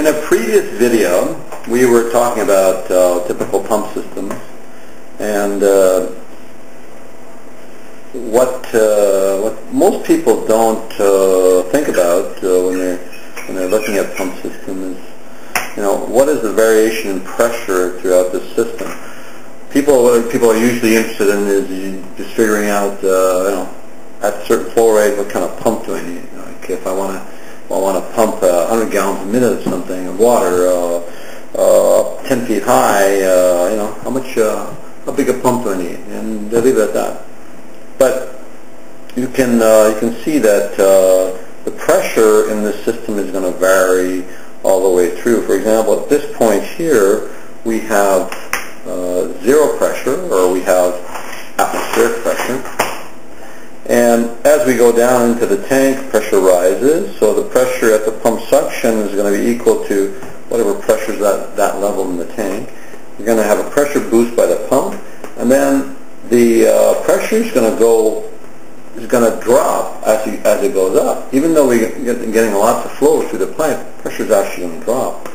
In a previous video, we were talking about uh, typical pump systems and uh, what uh, what most people don't uh, think about uh, when they're when they're looking at pump systems is you know what is the variation in pressure throughout the system. People what people are usually interested in is just figuring out uh, you know at a certain flow rate what kind of pump do I need. Like if I want to I want to pump 100 gallons a minute of something of water uh, uh, 10 feet high, uh, you know, how much, uh, how big a pump do I need? And they leave it at that. But you can, you can see that the pressure in this system is going to vary all the way through. For example, at this point here, we have zero pressure, or we have. And as we go down into the tank, pressure rises. So the pressure at the pump suction is going to be equal to whatever pressure is at that level in the tank. You're going to have a pressure boost by the pump. And then the uh, pressure is going to go is going to drop as, you, as it goes up. Even though we're getting lots of flow through the pipe, pressure is actually going to drop.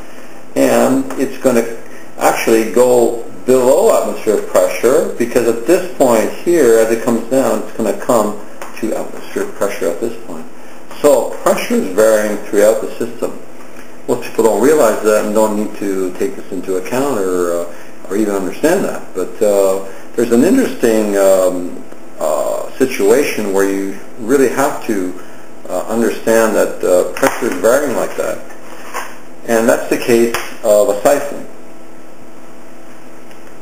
And it's going to actually go below atmospheric pressure because at this point here, as it comes down, it's going to come to atmospheric pressure at this point. So pressure is varying throughout the system. Most people don't realize that and don't need to take this into account or, uh, or even understand that. But uh, there's an interesting um, uh, situation where you really have to uh, understand that uh, pressure is varying like that. And that's the case of a siphon.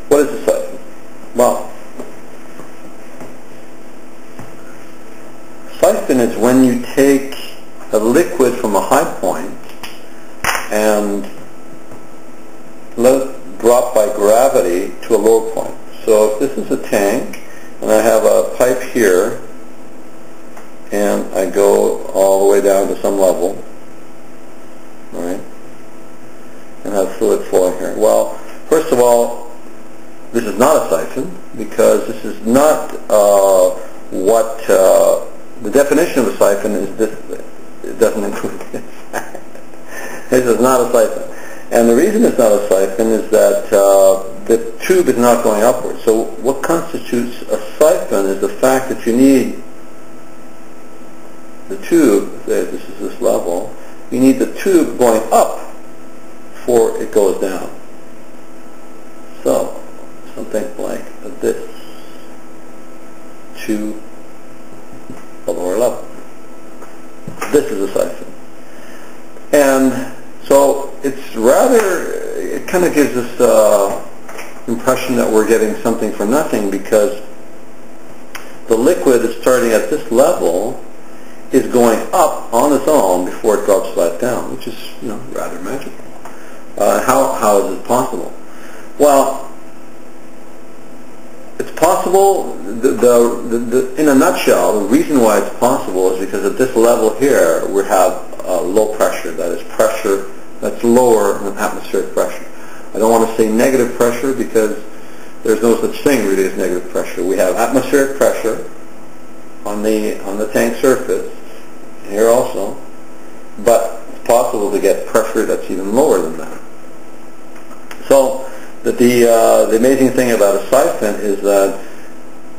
What is a siphon? Well, siphon is when you take a liquid from a high point and let drop by gravity to a lower point. So if this is a tank and I have a pipe here and I go all the way down to some level, right, and have fluid flowing here. Well, first of all, this is not a siphon because this is not uh, what uh, the definition of a siphon is this, it doesn't include this. this is not a siphon. And the reason it's not a siphon is that uh, the tube is not going upward. So what constitutes a siphon is the fact that you need the tube, say this is this level, you need the tube going up before it goes down. So, something like this to the lower level. This is a siphon. And so it's rather, it kind of gives us uh, impression that we're getting something for nothing because the liquid is starting at this level is going up on its own before it drops back down, which is you know rather magical. Uh, how how is it possible? Well, it's possible, the, the, the, in a nutshell, the reason why it's possible is because at this level here, we have uh, low pressure, that is pressure that's lower than atmospheric pressure. I don't want to say negative pressure because there's no such thing really as negative pressure. We have atmospheric pressure on the, on the tank surface, here also, but it's possible to get pressure that's even lower than that. So that the, uh, the amazing thing about a siphon is that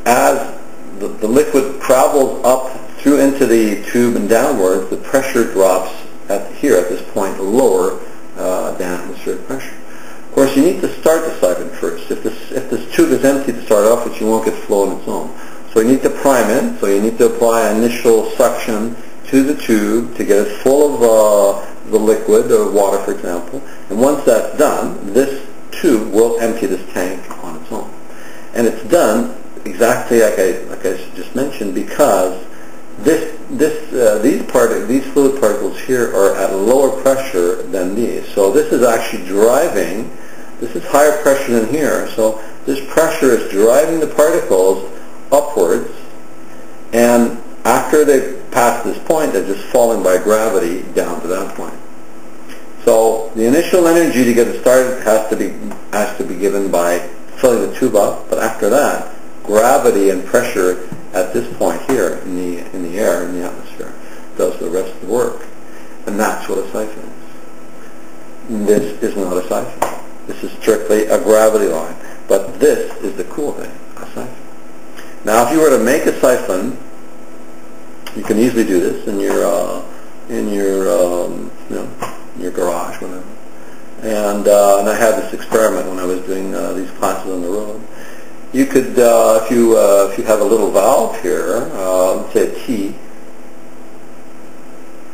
as the, the liquid travels up through into the tube and downwards, the pressure drops at here at this point lower uh, than atmospheric pressure. Of course, you need to start the siphon first. If this, if this tube is empty to won't get flow on its own. So you need to prime it. So you need to apply initial suction to the tube to get it full of uh, the liquid, or water, for example. And once that's done, this tube will empty this tank on its own. And it's done exactly like I, like I just mentioned because this, this, uh, these, part, these fluid particles here are at lower pressure than these. So this is actually driving, this is higher pressure than here. So this pressure is driving the particles upwards and after they pass this point, they're just falling by gravity down to that point. So the initial energy to get it started has to be has to be given by filling the tube up, but after that, gravity and pressure at this point here in the in the air in the atmosphere does the rest of the work, and that's what a siphon is. This is not a siphon. This is strictly a gravity line. But this is the cool thing, a siphon. Now, if you were to make a siphon, you can easily do this in your uh, in your um, you know in your garage, whatever. And uh, and I had this experiment when I was doing uh, these classes on the road. You could, uh, if you uh, if you have a little valve here, uh, say a T,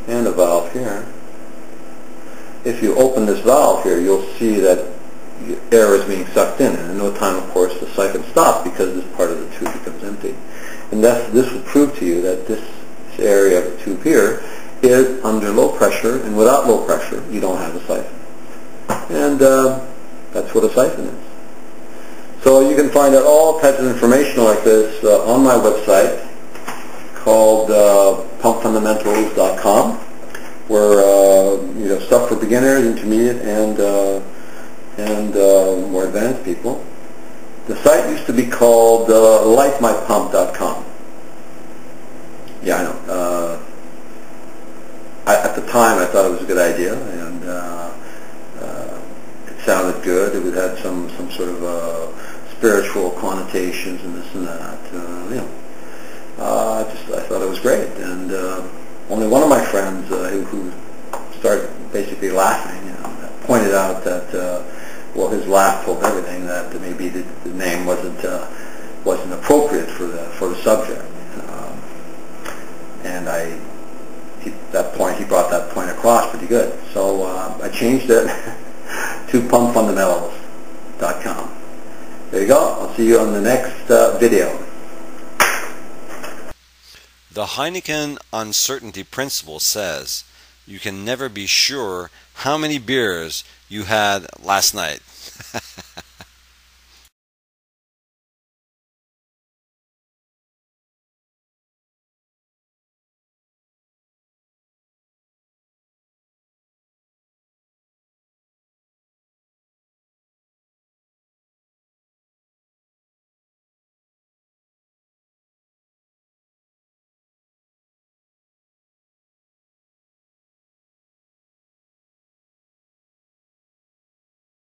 and a valve here. If you open this valve here, you'll see that air is being sucked in, and in no time, of course, the siphon stops because this part of the tube becomes empty. And this will prove to you that this area of the tube here is under low pressure, and without low pressure, you don't have a siphon. And uh, that's what a siphon is. So you can find out all types of information like this uh, on my website called uh, pumpfundamentals.com, where uh, you know stuff for beginners, intermediate, and uh, and uh, more advanced people. The site used to be called uh. Yeah, I know. Uh, I, at the time, I thought it was a good idea, and uh, uh, it sounded good. It had some some sort of uh, spiritual connotations and this and that. Uh, you know, I just I thought it was great, and only one of my friends who, who started basically laughing, you know, pointed out that. Well, his laugh told everything that maybe the, the name wasn't uh, wasn't appropriate for the for the subject. Um, and I, he, that point, he brought that point across pretty good. So uh, I changed it to pumpfundamentals.com. There you go. I'll see you on the next uh, video. The Heineken uncertainty principle says you can never be sure how many beers you had last night.